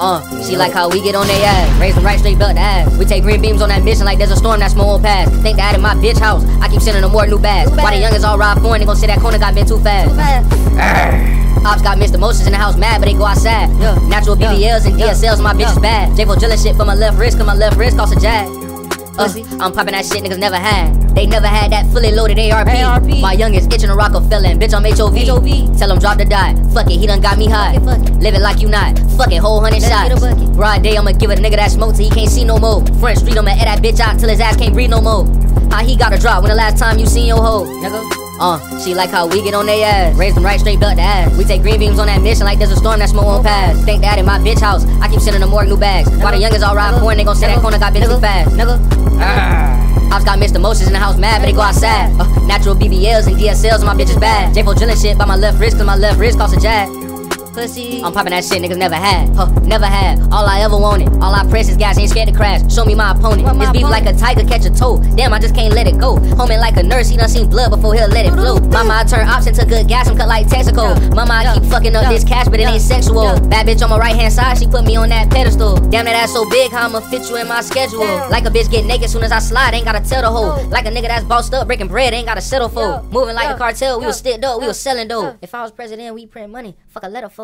Uh, she like how we get on their ass. Raise them right straight the ass. We take green beams on that mission like there's a storm that's my own pass. Think that in my bitch house. I keep sending them more new bags. Why the youngest all ride foreign, they gon' say that corner got been too fast. Too fast. Ops got mixed emotions in the house mad, but they go outside. Yeah. Natural BBLs and Yeah. DSLs, my bitch is bad. J4 jealous shit for my left wrist, cause my left wrist cost a jag. Uh, I'm popping that shit niggas never had. They never had that fully loaded ARP. ARP. My youngest itching a Rockefeller, bitch I'm HOV. HOV. Tell him drop the die. Fuck it, he done got me high. Fuck it, fuck it. Live it like you not. Fuck it, whole hundred shots. Broad day, I'ma give it a nigga that smoke till he can't see no more. Front street, I'ma air that bitch out till his ass can't breathe no more. How he got a drop when the last time you seen your hoe, nigga? Uh, she like how we get on their ass. Raise them right straight belt the ass. We take green beams on that mission like there's a storm that's my own pass. Think that in my bitch house. I keep sending them more new bags. Why the youngest all ride foreign, they gon' say that corner got been too fast. Nigga. Ops got mixed emotions in the house mad, but they go outside. Uh, natural BBLs and DSLs, my bitch is bad. J4 drilling shit by my left wrist, cause my left wrist cost a jag. Pussy. I'm popping that shit niggas never had. Huh, never had. All I ever wanted. All I press is gas, ain't scared to crash. Show me my opponent. What my This beef like a tiger catch a toe. Damn, I just can't let it go. Homie like a nurse, he done seen blood before he'll let it flow. Mama, I turn ops into good gas, I'm cut like Texaco. Yeah. Mama, I Yeah. keep fucking up Yeah. this cash, but it ain't sexual. Bad bitch on my right hand side, she put me on that pedestal. Damn, that ass so big, how I'ma fit you in my schedule. Damn. Like a bitch get naked soon as I slide, ain't gotta tell the hoe. Like a nigga that's bossed up, breaking bread, ain't gotta settle for. Moving like a cartel, we was stick dope, we was selling dope. If I was president, we print money. Fuck a letter for.